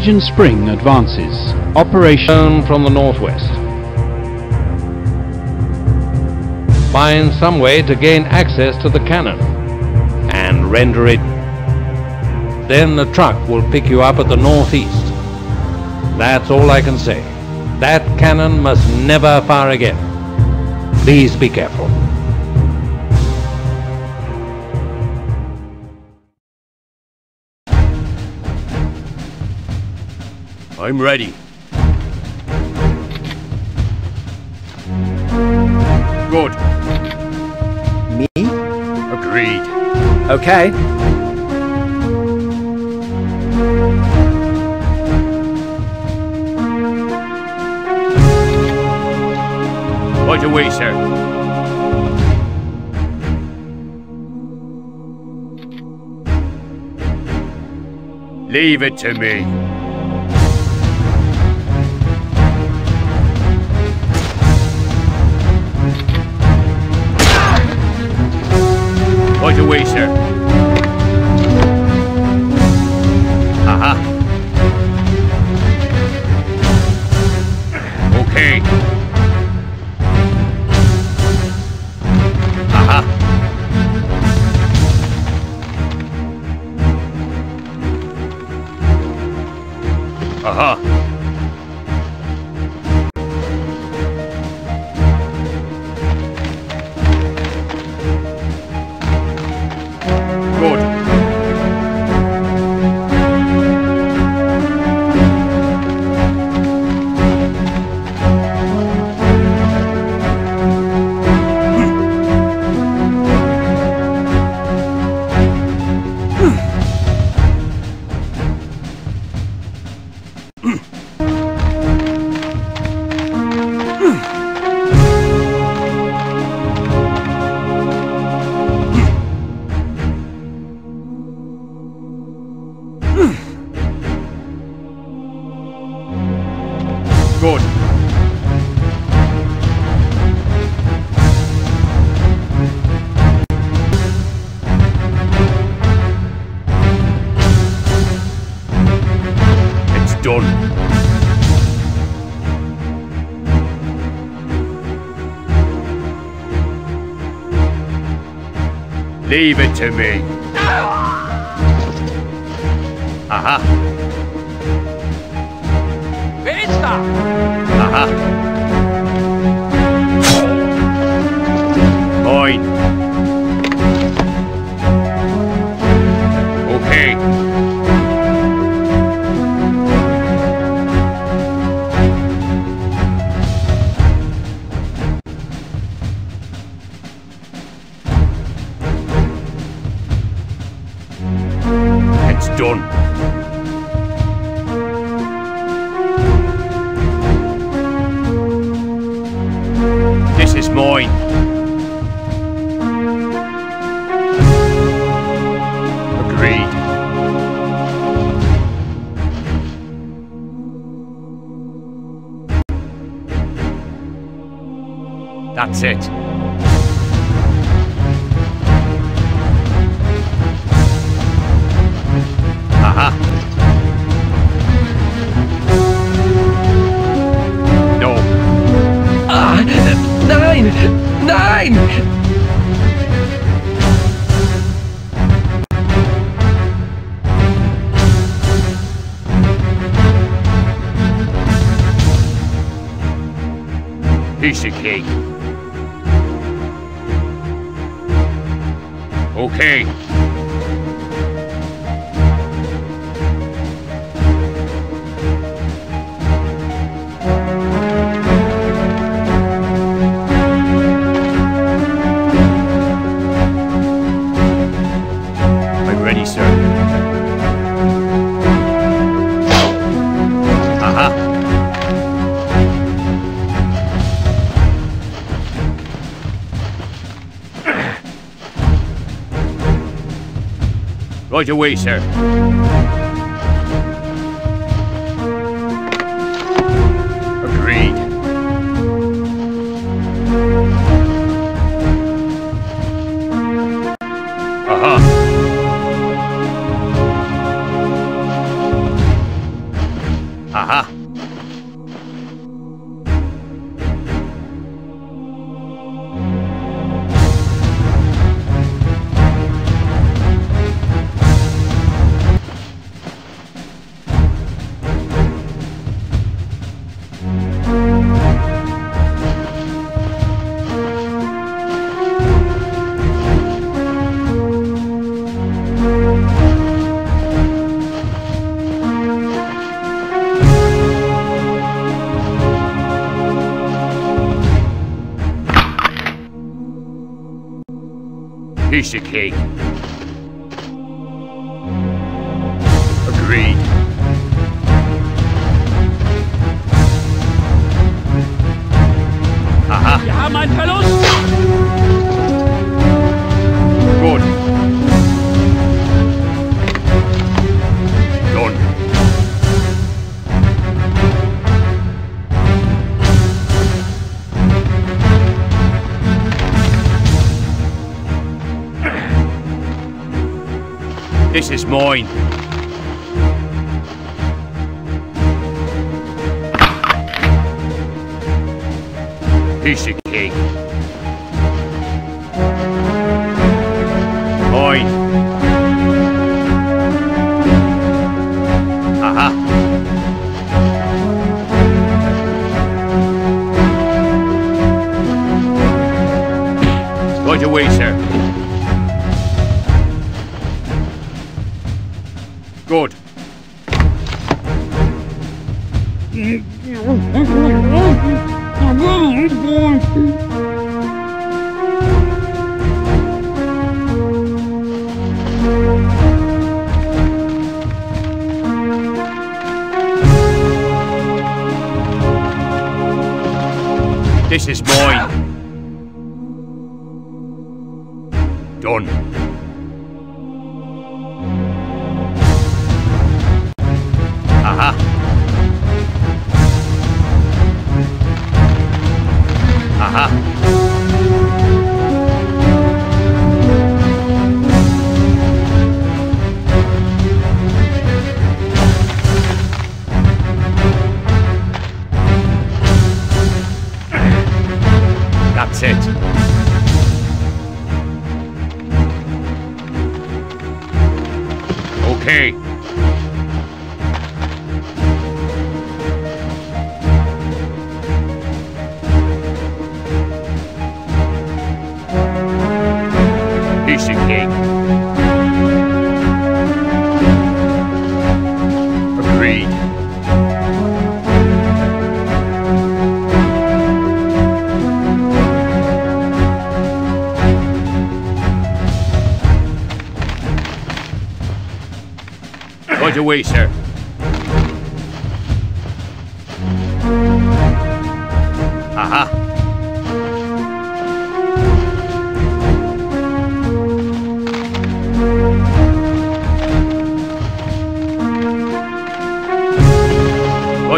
Legion Spring advances. Operation from the northwest. Find some way to gain access to the cannon and render it. Then the truck will pick you up at the northeast. That's all I can say. That cannon must never fire again. Please be careful. I'm ready. Good. Me? Agreed. Okay. Right away, sir. Leave it to me. Right Leave it to me. Aha. Aha. It's done. This is mine. Agreed. That's it. Cake. Okay. Right away, sir. Piece of cake. This is mine. Piece of cake. Mine. Aha. This is mine. Cake. Agreed. Right away, sir.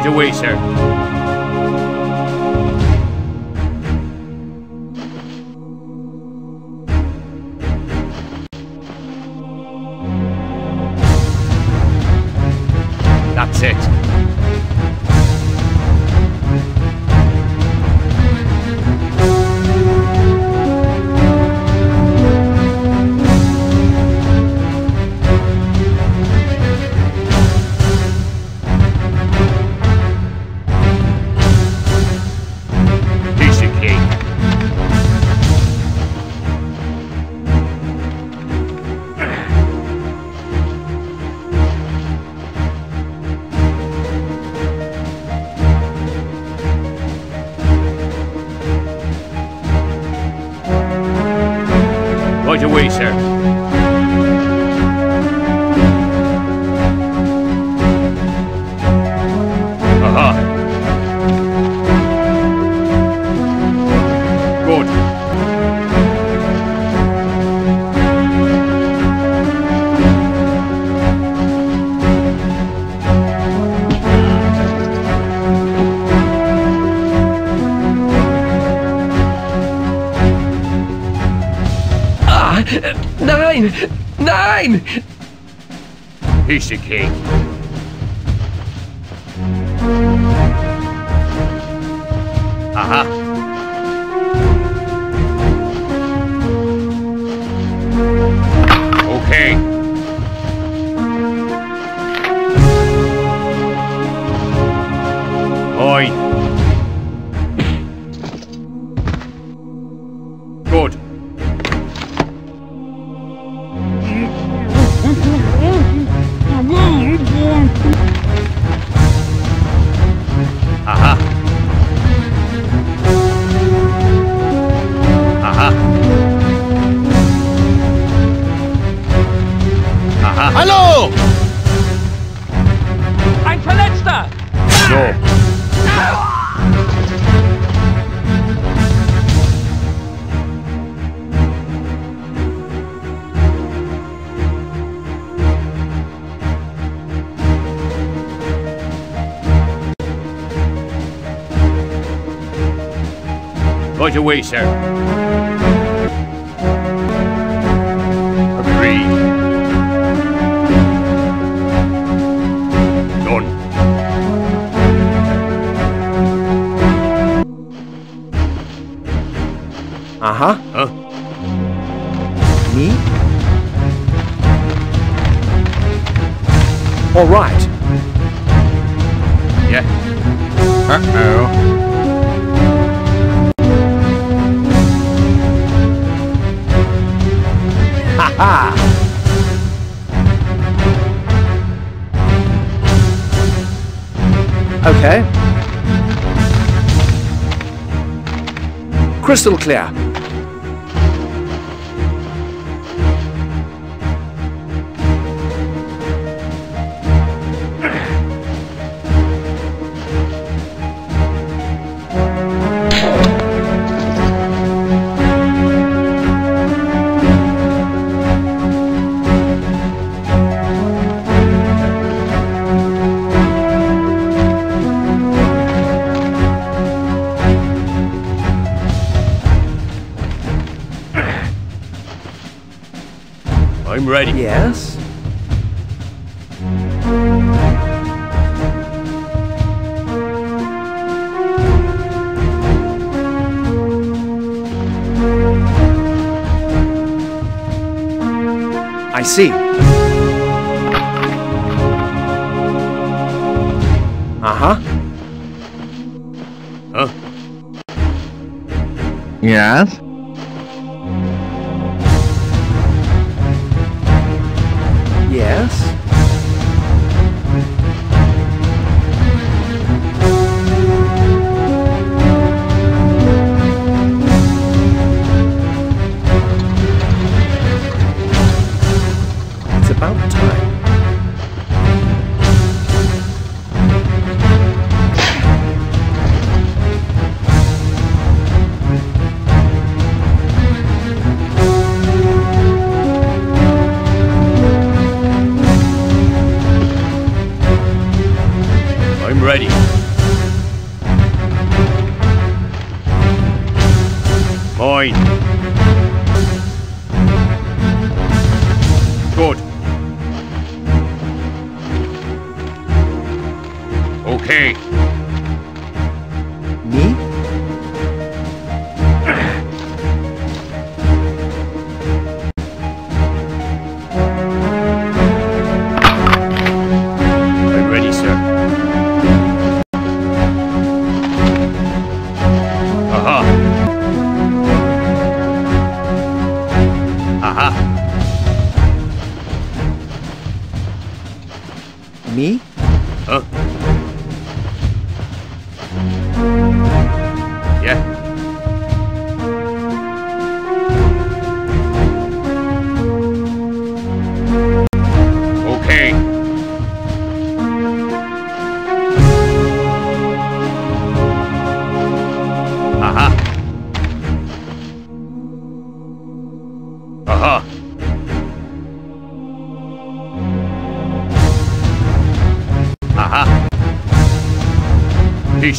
Right away, sir. Right away, sir. Nein! Nein! Piece of cake. Aha. Okay. Oi. roll. Right away, sir. All right. Yeah. Uh-oh. Ha! Okay. Crystal clear. Yes. I see. Uh-huh. Huh? Yes. Mine.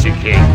Of cake.